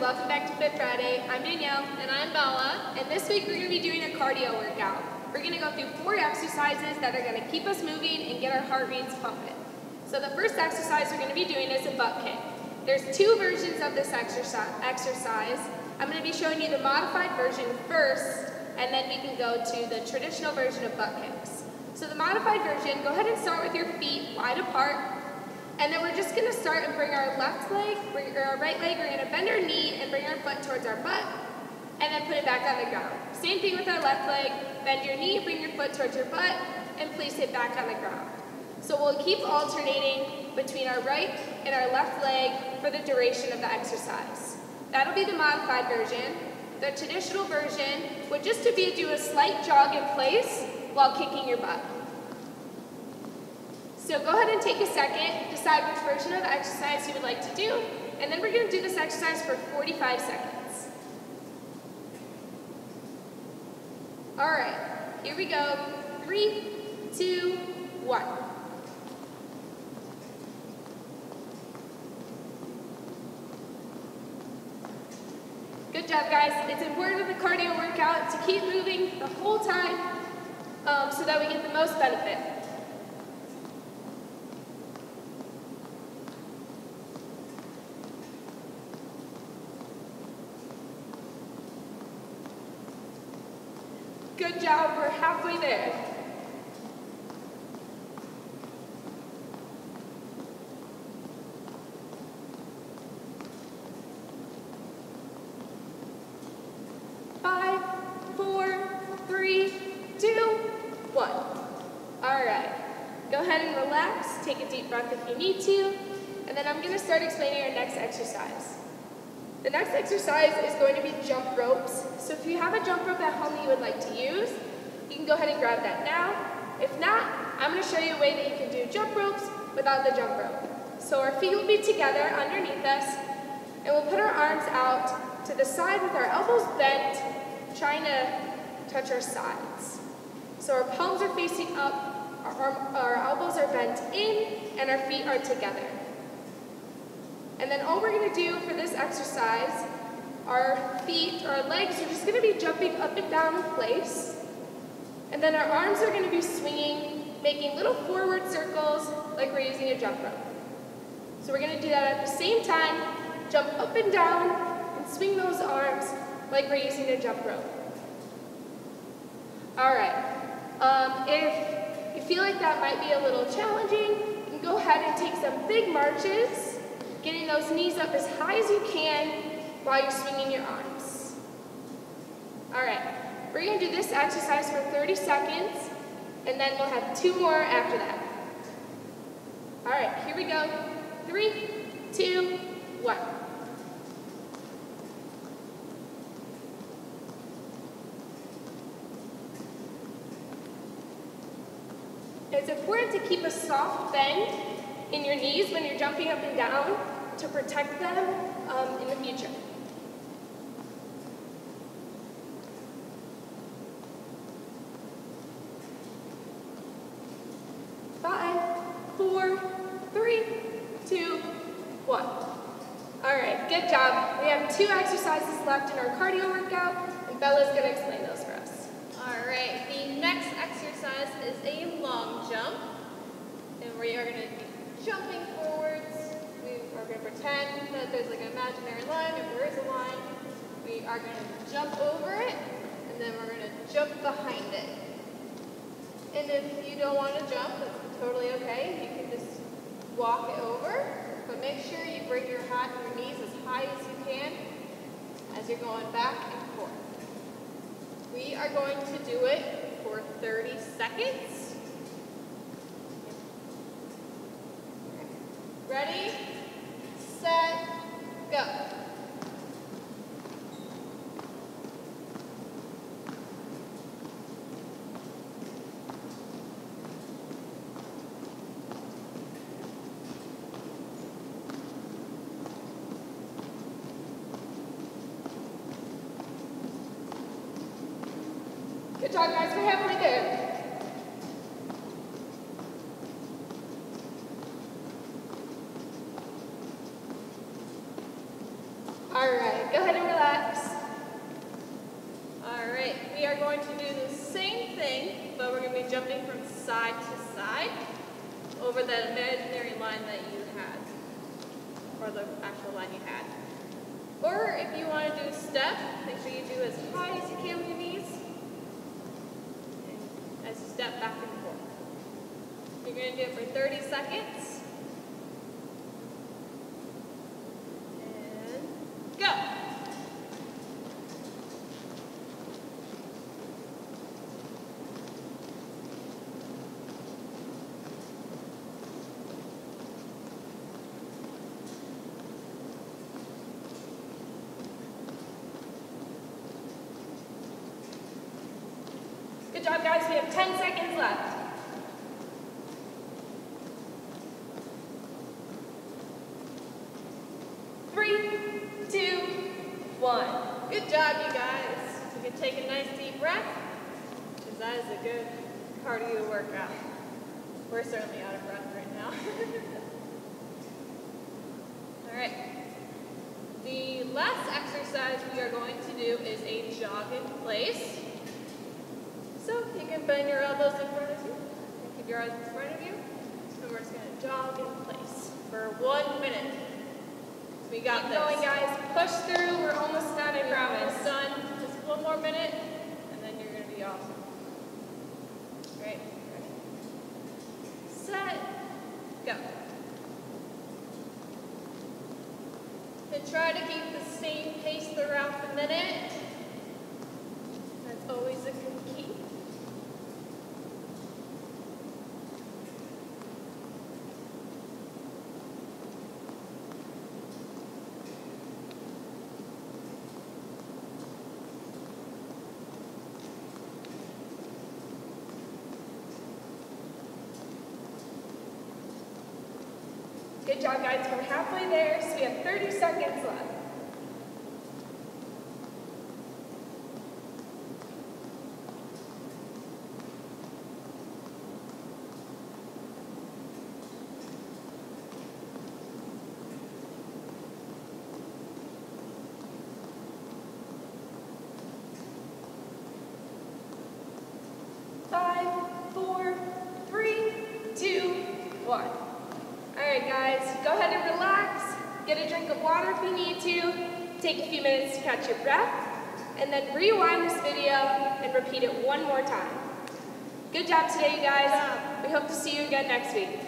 welcome back to Fit Friday. I'm Danielle. And I'm Bella. And this week we're going to be doing a cardio workout. We're going to go through four exercises that are going to keep us moving and get our heart rates pumping. So the first exercise we're going to be doing is a butt kick. There's two versions of this exercise. I'm going to be showing you the modified version first, and then we can go to the traditional version of butt kicks. So the modified version, go ahead and start with your feet wide apart, and then we're just gonna start and bring our left leg, bring our right leg, we're gonna bend our knee and bring our foot towards our butt, and then put it back on the ground. Same thing with our left leg, bend your knee, bring your foot towards your butt, and place it back on the ground. So we'll keep alternating between our right and our left leg for the duration of the exercise. That'll be the modified version. The traditional version would just to be to do a slight jog in place while kicking your butt. So go ahead and take a second, decide which version of the exercise you would like to do, and then we're going to do this exercise for 45 seconds. All right, here we go. Three, two, one. Good job, guys. It's important with the cardio workout to keep moving the whole time um, so that we get the most benefit. Good job, we're halfway there. Five, four, three, two, one. All right, go ahead and relax. Take a deep breath if you need to. And then I'm gonna start explaining our next exercise. The next exercise is going to be jump ropes. So if you have a jump rope at home that you would like to use, you can go ahead and grab that now. If not, I'm going to show you a way that you can do jump ropes without the jump rope. So our feet will be together underneath us, and we'll put our arms out to the side with our elbows bent, trying to touch our sides. So our palms are facing up, our, arm, our elbows are bent in, and our feet are together. And then all we're going to do for this exercise, our feet, our legs are just going to be jumping up and down in place. And then our arms are going to be swinging, making little forward circles like we're using a jump rope. So we're going to do that at the same time, jump up and down, and swing those arms like we're using a jump rope. All right. Um, if you feel like that might be a little challenging, you can go ahead and take some big marches getting those knees up as high as you can while you're swinging your arms. All right, we're gonna do this exercise for 30 seconds, and then we'll have two more after that. All right, here we go. Three, two, one. It's important to keep a soft bend in your knees when you're jumping up and down to protect them um, in the future. Five, four, three, two, one. All right, good job. We have two exercises left in our cardio workout, and Bella's gonna explain those for us. All right, the next exercise is a long jump, and we are gonna jumping forwards. We are going to pretend that there's like an imaginary line. If there is a line, we are going to jump over it, and then we're going to jump behind it. And if you don't want to jump, that's totally okay. You can just walk it over, but make sure you bring your, hat, and your knees as high as you can as you're going back and forth. We are going to do it for 30 seconds. Ready, set, go. Good job, guys. We're halfway there. All right. go ahead and relax. All right, we are going to do the same thing, but we're going to be jumping from side to side over that imaginary line that you had, or the actual line you had. Or if you want to do a step, make sure you do as high as you can with your knees, step back and forth. You're going to do it for 30 seconds. And go. Good job, guys. We have 10 seconds left. Three, two, one. Good job, you guys. You can take a nice deep breath, because that is a good cardio workout. We're certainly out of breath right now. All right. The last exercise we are going to do is a jog in place. So you can bend your elbows in front of you, and keep your eyes in front of you, and we're just going to jog in place for one minute. We got Keep this. going, guys. Push through. We're almost done, I promise. almost done. Just one more minute, and then you're gonna be awesome. Great. Ready? Set. Go. And try to keep the same pace throughout the minute. That's always a good key. Job, guys. We're halfway there, so we have 30 seconds left. Five, four, three, two, one. Right, guys, go ahead and relax. Get a drink of water if you need to. Take a few minutes to catch your breath, and then rewind this video and repeat it one more time. Good job today, you guys. We hope to see you again next week.